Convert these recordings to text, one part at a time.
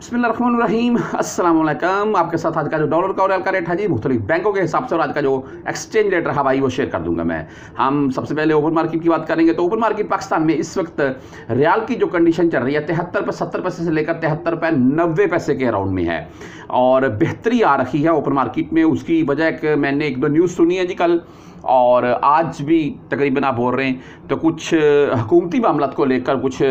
بسم اللہ الرحمن الرحیم، السلام علیکم۔ آپ کے ساتھ آج کا جو ڈالر کا اور ریال کا ریٹ ہے جی مختلف بینکوں کے حساب سے اور آج کا جو ایکسچینج ریٹ رہا بھائی، وہ شیئر کر دوں گا میں۔ ہم سب سے پہلے اوپن مارکیٹ کی بات کریں گے تو اوپن مارکیٹ پاکستان میں اس وقت ریال کی جو کنڈیشن چل رہی ہے، تہتر پہ ستر پیسے سے لے کر تہتر پہ نوے پیسے کے اراؤنڈ میں ہے۔ اور بہتری آ رہی ہے اوپن مارکیٹ میں، اس کی وجہ کہ میں نے ایک دو نیوز سنی ہے جی کل۔ اور آج بھی تقریباً آپ بول رہے ہیں تو کچھ حکومتی معاملات کو لے کر کچھ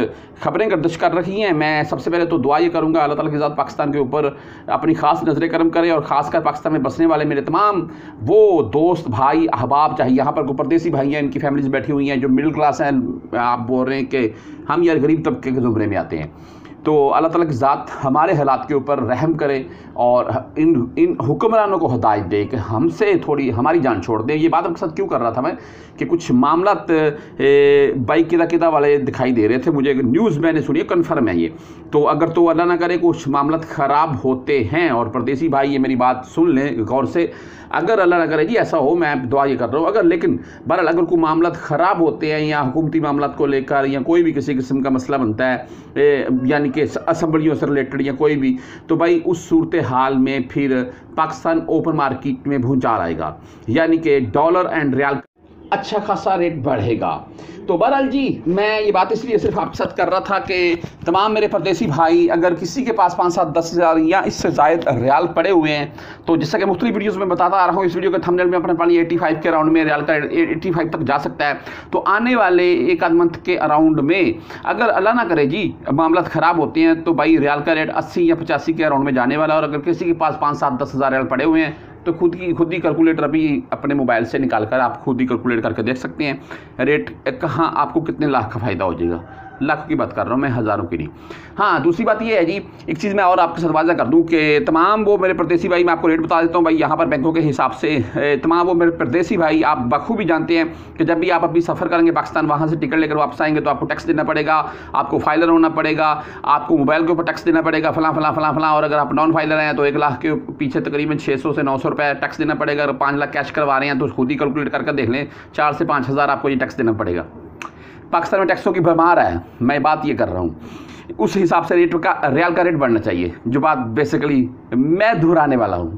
خبریں گردش کر رہی ہیں۔ میں سب سے پہلے تو دعا یہ کروں گا اللہ تعالیٰ کے ساتھ پاکستان کے اوپر اپنی خاص نظر کرم کرے اور خاص کر پاکستان میں بسنے والے میرے تمام وہ دوست، بھائی، احباب، چاہے یہاں پر کوئی پردیسی بھائی ہیں ان کی فیملیز بیٹھی ہوئی ہیں جو مڈل کلاس ہیں، آپ بول رہے ہیں کہ ہم یار غریب طبقے کے زمرے میں آتے ہیں۔ تو اللہ تعالیٰ کی ذات ہمارے حالات کے اوپر رحم کرے اور ان ان حکمرانوں کو ہدایت دے کہ ہم سے تھوڑی ہماری جان چھوڑ دیں یہ بات آپ کے ساتھ کیوں کر رہا تھا میں؟ کہ کچھ معاملات بائک کدا کدا والے دکھائی دے رہے تھے۔ مجھے نیوز میں نے سنی ہے کنفرم ہے یہ۔ تو اگر تو اللہ نہ کرے کچھ معاملات خراب ہوتے ہیں اور پردیسی بھائی یہ میری بات سن لیں، غور سے اگر اللہ نہ کرے جی ایسا ہو، میں دعا یہ کر رہا ہوں۔ اگر لیکن بہرحال اگر کوئی معاملات خراب ہوتے ہیں یا حکومتی معاملات کو لے کر یا کوئی بھی کسی قسم کا مسئلہ بنتا ہے یعنی کہ اسمبلیوں سے ریلیٹڈ یا کوئی بھی، تو بھائی اس صورت حال میں پھر پاکستان اوپن مارکیٹ میں بھونچال آئے گا۔ یعنی کہ ڈالر اینڈ ریال اچھا خاصا ریٹ بڑھے گا۔ تو بہرحال جی میں یہ بات اس لیے صرف آپ کے ساتھ کر رہا تھا کہ تمام میرے پردیسی بھائی، اگر کسی کے پاس پانچ سات، دس ہزار یا اس سے زائد ریال پڑے ہوئے ہیں، تو جیسا کہ مختلف ویڈیوز میں بتاتا آ رہا ہوں، اس ویڈیو کے تھمنیل میں اپنے پانی ایٹی فائیو کے اراؤنڈ میں ریال کا ایٹی فائیو تک جا سکتا ہے۔ تو آنے والے ایک آدھ منتھ کے اراؤنڈ میں، اگر اللہ نہ کرے جی معاملات خراب ہوتے ہیں، تو بھائی ریال کا ریٹ اسی یا پچاسی کے اراؤنڈ میں جانے والا اور اگر کسی کے پاس پانچ سات، دس ہزار ریال پڑے ہوئے ہیں تو خود کی خود ہی کیلکولیٹر ابھی اپنے موبائل سے نکال کر آپ خود ہی کیلکولیٹ کر کے دیکھ سکتے ہیں۔ ریٹ کہاں آپ کو کتنے لاکھ کا فائدہ ہو جائے گا؟ لاکھ کی بات کر رہا ہوں، میں ہزاروں کی نہیں۔ ہاں دوسری بات یہ ہے جی ایک چیز میں اور آپ کے ساتھ واضح کر دوں کہ تمام وہ میرے پردیسی بھائی، میں آپ کو ریٹ بتا دیتا ہوں بھائی، یہاں پر بینکوں کے حساب سے تمام وہ میرے پردیسی بھائی، آپ بخوبی جانتے ہیں کہ جب بھی آپ ابھی سفر کریں گے پاکستان، وہاں سے ٹکٹ لے کر واپس آئیں گے تو آپ کو ٹیکس دینا پڑے گا، آپ کو فائلر ہونا پڑے گا، آپ کو موبائل کے اوپر ٹیکس دینا پڑے گا، فلاں فلاں فلاں فلاں، اور اگر آپ نان فائلر ہیں تو ایک لاکھ کے پیچھے تقریباً چھ سو سے نو سو روپے ٹیکس دینا پڑے گا اگر پانچ لاکھ کیش کروا رہے ہیں تو خود ہی کیلکولیٹ کر کے دیکھ لیں، چار سے پانچ ہزار آپ کو یہ ٹیکس دینا پڑے گا۔ پاکستان میں ٹیکسوں کی بھرمار ہے۔ میں بات یہ کر رہا ہوں۔ اس حساب سے ریٹ کا ریال کا ریٹ بڑھنا چاہیے۔ جو بات بیسیکلی میں دہرانے والا ہوں۔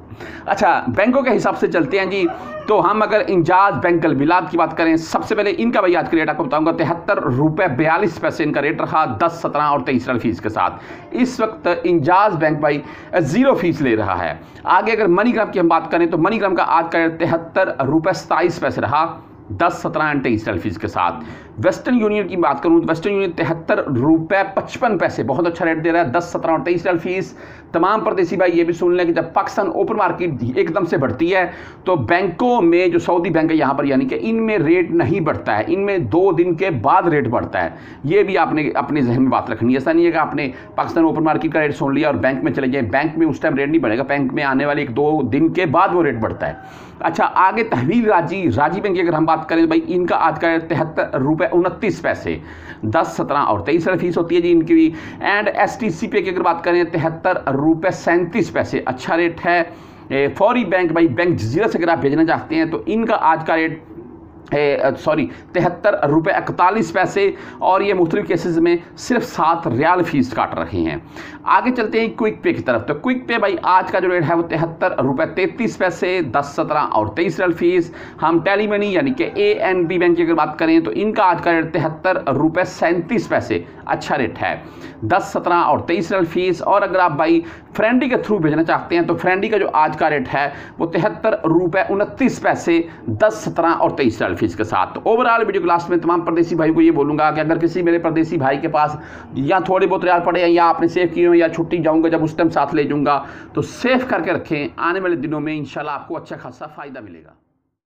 اچھا بینکوں کے حساب سے چلتے ہیں جی۔ تو ہم اگر انجاز بینک البلاد کی بات کریں، سب سے پہلے ان کا بھائی آج کا ریٹ آپ کو بتاؤں گا، تہتر روپے بیالیس پیسے ان کا ریٹ رہا دس، سترہ اور تیئیس فیس کے ساتھ۔ اس وقت انجاز بینک بھائی زیرو فیس لے رہا ہے۔ آگے اگر منی گرام کی ہم بات کریں، تو منی گرام کا آج کا ریٹ تہتر روپے ستائیس پیسے رہا۔ دس سترہ اینڈ تیئیس فیس کے ساتھ۔ ویسٹرن یونین کی بات کروں ویسٹرن یونین تہتر روپے پچپن پیسے، بہت اچھا ریٹ دے رہا ہے، دس سترہ اور تیئیس فیس تمام پردیسی بھائی یہ بھی سن لیں کہ جب پاکستان اوپن مارکیٹ ایک دم سے بڑھتی ہے تو بینکوں میں جو سعودی بینک ہے یہاں پر یعنی کہ ان میں ریٹ نہیں بڑھتا ہے، ان میں دو دن کے بعد ریٹ بڑھتا ہے۔ یہ بھی آپ نے اپنے ذہن میں بات رکھنی ہے۔ ایسا نہیں ہے کہ آپ نے پاکستان اوپن مارکیٹ کا ریٹ سن لیا اور بینک میں چلے جائیں بینک میں اس ٹائم ریٹ نہیں بڑھے گا، بینک میں آنے والے ایک دو دن کے بعد وہ ریٹ بڑھتا ہے۔ اچھا آگے تحویل راجی راجی بینک کی اگر ہم بات کریں بھائی ان کا آج کا تہتر روپے انتیس پیسے۔ دس، سترہ اور تیئیس فیس ہوتی ہے جی ان کی۔ بھی اینڈ ایس ٹی سی پے کی اگر بات کریں تہتر روپے سینتیس پیسے۔ اچھا ریٹ ہے۔ فوری بینک، بھائی بینک جزیرہ سے اگر آپ بھیجنا چاہتے ہیں تو ان کا آج کا ریٹ سوری، تہتر روپے اکتالیس پیسے اور یہ مختلف کیسز میں صرف سات ریال فیس کاٹ رہے ہیں۔ آگے چلتے ہیں کوئک پے کی طرف۔ تو کوئک پے بھائی، آج کا جو ریٹ ہے وہ تہتر روپے تینتیس پیسے، دس، سترہ اور تیئیس ریال فیس ہم ٹیلی منی یعنی کہ اے این بی بینک کی اگر بات کریں تو ان کا آج کا ریٹ تہتر روپے سینتیس پیسے۔ اچھا ریٹ ہے۔ دس، سترہ اور تیئیس ریال فیس اور اگر آپ بھائی فرینڈی کے تھرو بھیجنا چاہتے ہیں تو فرینڈی کا جو آج کا ریٹ ہے وہ تہتر روپے انتیس پیسے دس سترہ اور تیئیس ڈال فیس کے ساتھ۔ تو اوورال ویڈیو کلاس میں تمام پردیسی بھائی کو یہ بولوں گا کہ اگر کسی میرے پردیسی بھائی کے پاس یا تھوڑے بہت ریال پڑے ہیں یا آپ نے سیف کیے ہوں یا چھٹی جاؤں گا جب اس ٹائم ساتھ لے جاؤں گا تو سیف کر کے رکھیں۔ آنے والے دنوں میں انشاءاللہ آپ کو اچھا خاصا فائدہ ملے گا۔